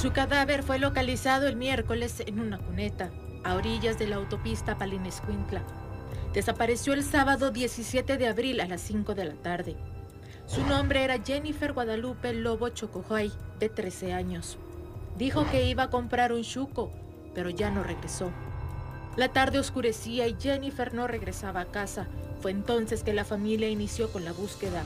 Su cadáver fue localizado el miércoles en una cuneta, a orillas de la autopista Palinescuintla. Desapareció el sábado 17 de abril a las 5 de la tarde. Su nombre era Jennifer Guadalupe Lobo Chocojoy, de 13 años. Dijo que iba a comprar un chuco, pero ya no regresó. La tarde oscurecía y Jennifer no regresaba a casa. Fue entonces que la familia inició con la búsqueda.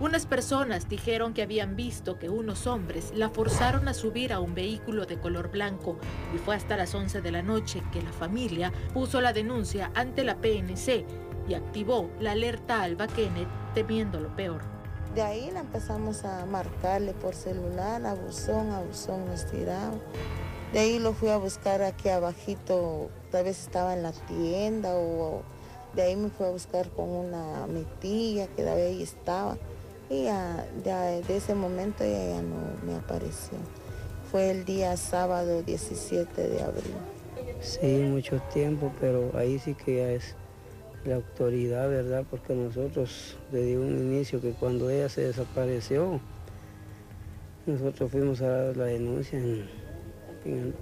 Unas personas dijeron que habían visto que unos hombres la forzaron a subir a un vehículo de color blanco y fue hasta las 11 de la noche que la familia puso la denuncia ante la PNC y activó la alerta Alba Kenneth temiendo lo peor. De ahí la empezamos a marcarle por celular, a buzón, a buzón nos tiraba. De ahí lo fui a buscar aquí abajito, tal vez estaba en la tienda o de ahí me fui a buscar con una tía que de ahí estaba. Y ya, de ese momento ella ya no me apareció. Fue el día sábado 17 de abril. Sí, mucho tiempo, pero ahí sí que ya es la autoridad, ¿verdad? Porque nosotros desde un inicio que cuando ella se desapareció, nosotros fuimos a dar la denuncia en, en,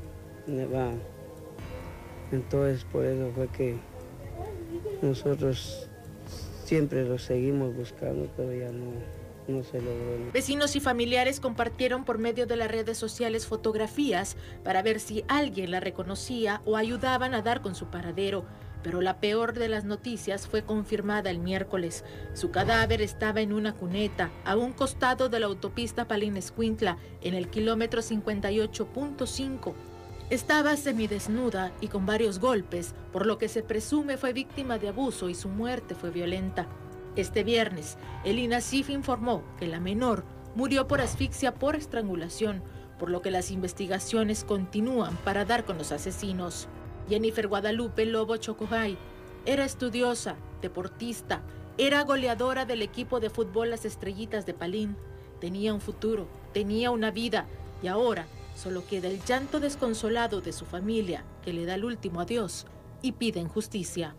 Entonces por eso fue que nosotros siempre lo seguimos buscando, pero ya no, Vecinos y familiares compartieron por medio de las redes sociales fotografías para ver si alguien la reconocía o ayudaban a dar con su paradero. Pero la peor de las noticias fue confirmada el miércoles. Su cadáver estaba en una cuneta, a un costado de la autopista Palinescuintla, en el kilómetro 58.5. Estaba semidesnuda y con varios golpes, por lo que se presume fue víctima de abuso y su muerte fue violenta. Este viernes, el INASIF informó que la menor murió por asfixia por estrangulación, por lo que las investigaciones continúan para dar con los asesinos. Jennifer Guadalupe Lobo Chocojay era estudiosa, deportista, era goleadora del equipo de fútbol Las Estrellitas de Palín. Tenía un futuro, tenía una vida y ahora solo queda el llanto desconsolado de su familia que le da el último adiós y piden justicia.